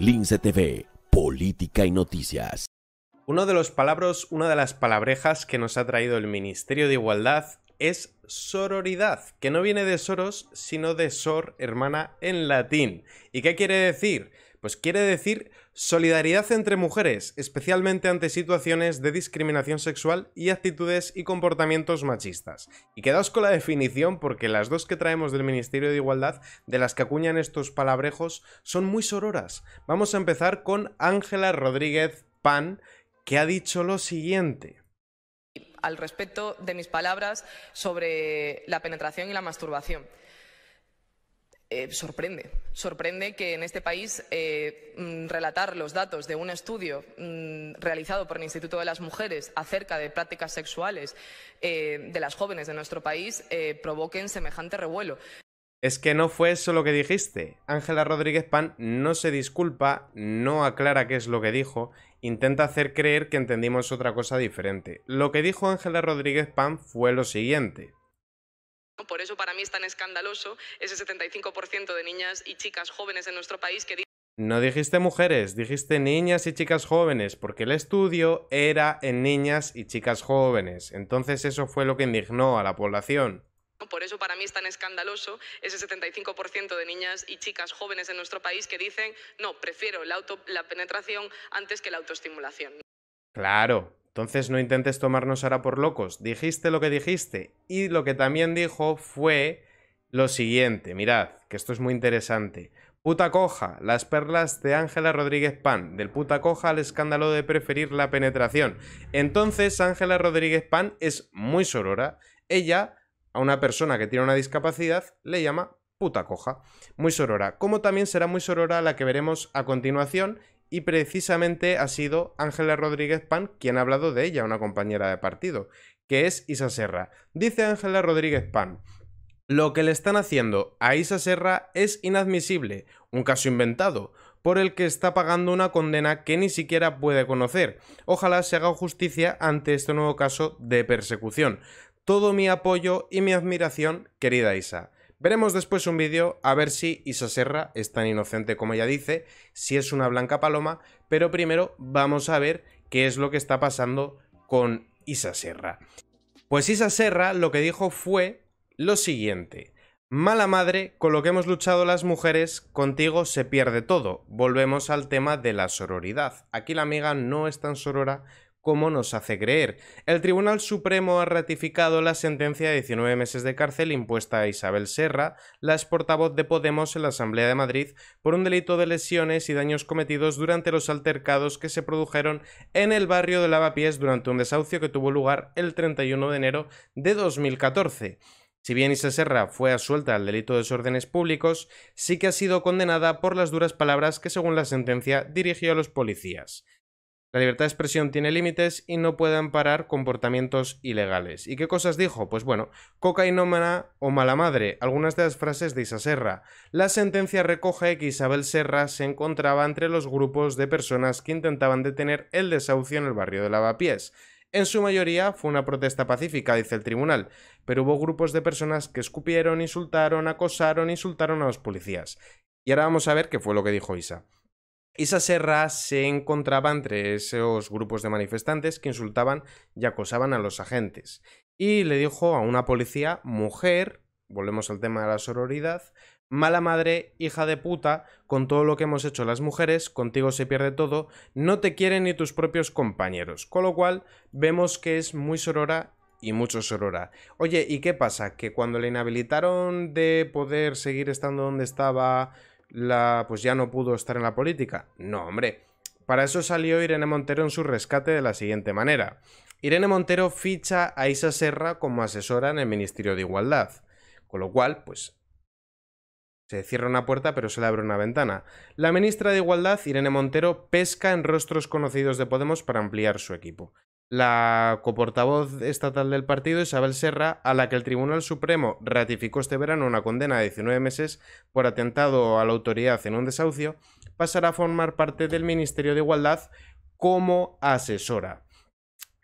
Lince TV, Política y Noticias. Uno de los palabras, una de las palabrejas que nos ha traído el Ministerio de Igualdad es sororidad, que no viene de soros, sino de sor, hermana, en latín. ¿Y qué quiere decir? Pues quiere decir solidaridad entre mujeres, especialmente ante situaciones de discriminación sexual y actitudes y comportamientos machistas. Y quedaos con la definición porque las dos que traemos del Ministerio de Igualdad, de las que acuñan estos palabrejos, son muy sororas. Vamos a empezar con Ángela Rodríguez Pan, que ha dicho lo siguiente al respecto de mis palabras sobre la penetración y la masturbación. Eh, sorprende. Sorprende que en este país eh, mm, relatar los datos de un estudio mm, realizado por el Instituto de las Mujeres acerca de prácticas sexuales eh, de las jóvenes de nuestro país provoquen semejante revuelo. Es que no fue eso lo que dijiste. Ángela Rodríguez Pan no se disculpa, no aclara qué es lo que dijo, intenta hacer creer que entendimos otra cosa diferente. Lo que dijo Ángela Rodríguez Pan fue lo siguiente. Por eso para mí es tan escandaloso ese 75% de niñas y chicas jóvenes en nuestro país que no dijiste mujeres, dijiste niñas y chicas jóvenes, porque el estudio era en niñas y chicas jóvenes. Entonces eso fue lo que indignó a la población. Por eso para mí es tan escandaloso ese 75% de niñas y chicas jóvenes en nuestro país que dicen, no, prefiero la, la penetración antes que la autoestimulación. Claro, entonces no intentes tomarnos ahora por locos. Dijiste lo que dijiste. Y lo que también dijo fue lo siguiente. Mirad, que esto es muy interesante. Puta coja, las perlas de Ángela Rodríguez Pan. Del puta coja al escándalo de preferir la penetración. Entonces Ángela Rodríguez Pan es muy sorora. Ella, a una persona que tiene una discapacidad, le llama puta coja. Muy sorora. Como también será muy sorora la que veremos a continuación y precisamente ha sido Ángela Rodríguez Pan quien ha hablado de ella, una compañera de partido, que es Isa Serra. Dice Ángela Rodríguez Pan, lo que le están haciendo a Isa Serra es inadmisible, un caso inventado, por el que está pagando una condena que ni siquiera puede conocer. Ojalá se haga justicia ante este nuevo caso de persecución. Todo mi apoyo y mi admiración, querida Isa. Veremos después un vídeo a ver si Isa Serra es tan inocente como ella dice, si es una blanca paloma, pero primero vamos a ver qué es lo que está pasando con Isa Serra. Pues Isa Serra lo que dijo fue lo siguiente. Mala madre, con lo que hemos luchado las mujeres, contigo se pierde todo. Volvemos al tema de la sororidad. Aquí la amiga no es tan sorora como nos hace creer. El Tribunal Supremo ha ratificado la sentencia de 19 meses de cárcel impuesta a Isabel Serra, la ex portavoz de Podemos en la Asamblea de Madrid, por un delito de lesiones y daños cometidos durante los altercados que se produjeron en el barrio de Lavapiés durante un desahucio que tuvo lugar el 31 de enero de 2014. Si bien Isa Serra fue asuelta al delito de desórdenes públicos, sí que ha sido condenada por las duras palabras que, según la sentencia, dirigió a los policías. La libertad de expresión tiene límites y no puede amparar comportamientos ilegales. ¿Y qué cosas dijo? Pues bueno, cocainómana o mala madre, algunas de las frases de Isa Serra. La sentencia recoge que Isabel Serra se encontraba entre los grupos de personas que intentaban detener el desahucio en el barrio de Lavapiés. En su mayoría fue una protesta pacífica, dice el tribunal, pero hubo grupos de personas que escupieron, insultaron, acosaron, insultaron a los policías. Y ahora vamos a ver qué fue lo que dijo Isa. Isa Serra se encontraba entre esos grupos de manifestantes que insultaban y acosaban a los agentes. Y le dijo a una policía, mujer, volvemos al tema de la sororidad, mala madre, hija de puta, con todo lo que hemos hecho las mujeres, contigo se pierde todo, no te quieren ni tus propios compañeros. Con lo cual, vemos que es muy sorora y mucho sorora. Oye, ¿y qué pasa? Que cuando le inhabilitaron de poder seguir estando donde estaba la pues ya no pudo estar en la política. No, hombre. Para eso salió Irene Montero en su rescate de la siguiente manera. Irene Montero ficha a Isa Serra como asesora en el Ministerio de Igualdad. Con lo cual, pues se cierra una puerta pero se le abre una ventana. La ministra de Igualdad, Irene Montero, pesca en rostros conocidos de Podemos para ampliar su equipo la coportavoz estatal del partido, Isabel Serra, a la que el Tribunal Supremo ratificó este verano una condena de 19 meses por atentado a la autoridad en un desahucio, pasará a formar parte del Ministerio de Igualdad como asesora.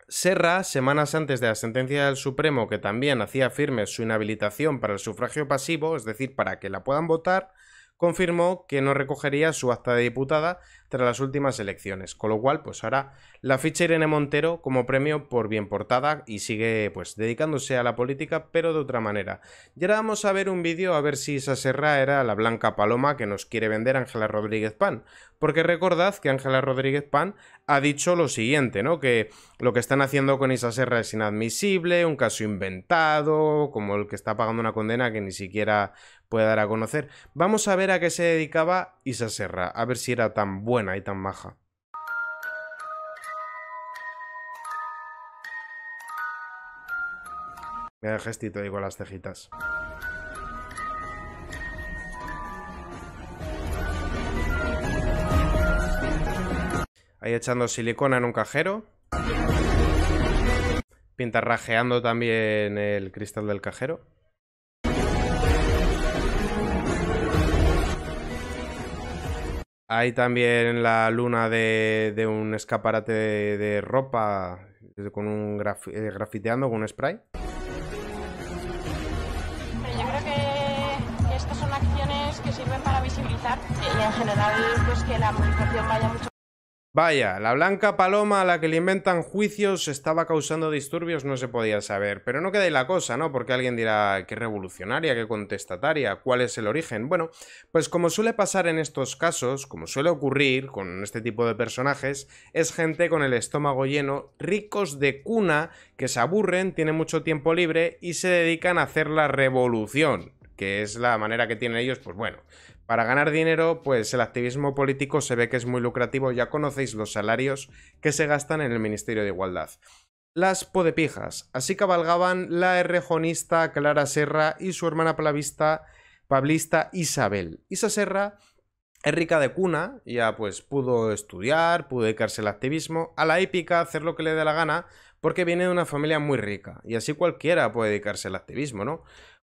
Serra, semanas antes de la sentencia del Supremo, que también hacía firme su inhabilitación para el sufragio pasivo, es decir, para que la puedan votar, confirmó que no recogería su acta de diputada tras las últimas elecciones, con lo cual pues ahora la ficha Irene Montero como premio por bien portada y sigue pues dedicándose a la política pero de otra manera. Y ahora vamos a ver un vídeo a ver si esa serra era la blanca paloma que nos quiere vender Ángela Rodríguez Pan, porque recordad que Ángela Rodríguez Pan ha dicho lo siguiente, ¿no? Que lo que están haciendo con Isa Serra es inadmisible, un caso inventado, como el que está pagando una condena que ni siquiera puede dar a conocer. Vamos a ver a qué se dedicaba Isa Serra, a ver si era tan buena y tan maja. Mira el gestito ahí con las cejitas. Ahí echando silicona en un cajero. Pintarrajeando también el cristal del cajero. Hay también la luna de, un escaparate de, ropa con un eh, grafiteando con un spray. yo creo que, estas son acciones que sirven para visibilizar y en general pues que la movilización vaya mucho Vaya, la blanca paloma a la que le inventan juicios estaba causando disturbios, no se podía saber. Pero no queda ahí la cosa, ¿no? Porque alguien dirá, qué revolucionaria, qué contestataria, ¿cuál es el origen? Bueno, pues como suele pasar en estos casos, como suele ocurrir con este tipo de personajes, es gente con el estómago lleno, ricos de cuna, que se aburren, tienen mucho tiempo libre y se dedican a hacer la revolución, que es la manera que tienen ellos, pues bueno, para ganar dinero, pues el activismo político se ve que es muy lucrativo, ya conocéis los salarios que se gastan en el Ministerio de Igualdad. Las podepijas. Así cabalgaban la errejonista Clara Serra y su hermana plavista, pablista Isabel. Isa Serra es rica de cuna, ya pues pudo estudiar, pudo dedicarse al activismo, a la épica, hacer lo que le dé la gana, porque viene de una familia muy rica, y así cualquiera puede dedicarse al activismo, ¿no?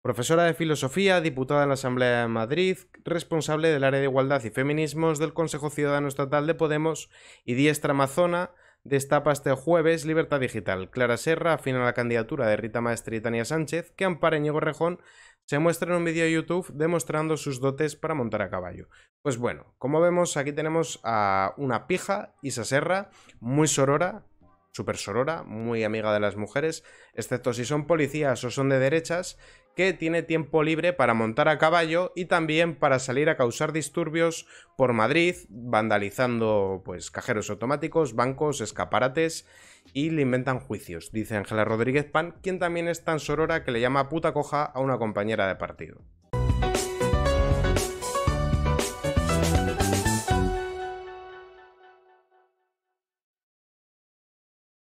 Profesora de Filosofía, diputada en la Asamblea de Madrid, responsable del área de Igualdad y Feminismos del Consejo Ciudadano Estatal de Podemos y diestra amazona, destapa este jueves Libertad Digital. Clara Serra afina la candidatura de Rita Maestre y Tania Sánchez, que Ampara Ñego Rejón se muestra en un vídeo de YouTube demostrando sus dotes para montar a caballo. Pues bueno, como vemos, aquí tenemos a una pija, Isa Serra, muy sorora, súper sorora, muy amiga de las mujeres, excepto si son policías o son de derechas, que tiene tiempo libre para montar a caballo y también para salir a causar disturbios por Madrid, vandalizando pues cajeros automáticos, bancos, escaparates y le inventan juicios, dice Ángela Rodríguez Pan, quien también es tan sorora que le llama puta coja a una compañera de partido.